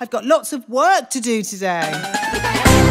I've got lots of work to do today.